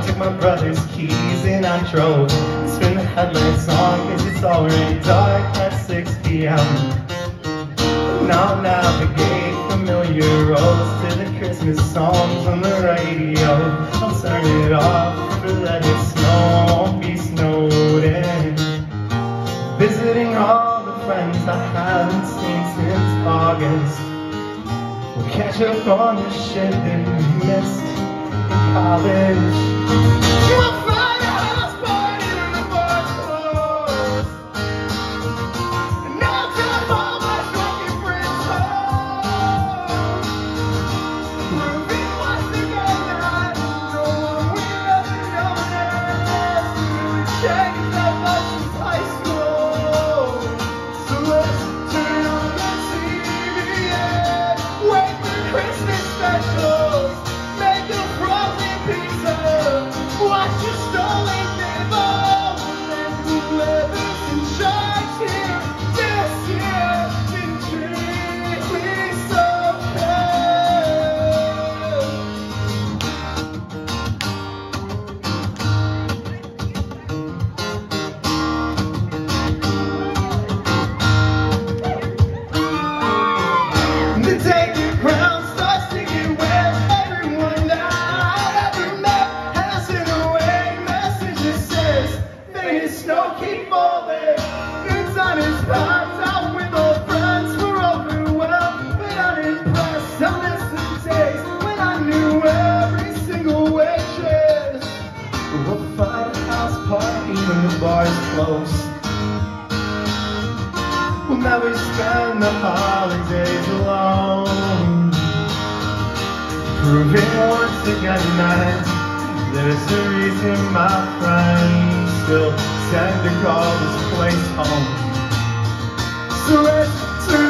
I took my brother's keys and I drove Spin the headlights on cause it's already dark at 6 p.m. Now navigate familiar roads To the Christmas songs on the radio. I'll turn it off or let it snow Won't be snowed in. Visiting all the friends I haven't seen since August. We'll catch up on the shit that we missed college. We'll find a house party in. And I'll all my drunken friends home. Proving once again that no one will ever notice. We've changed that much since high school. So let's turn on the TV and wait for Christmas specials. We'll never spend the holidays alone. Proving once again that there's a reason my friends still tend to call this place home to it, to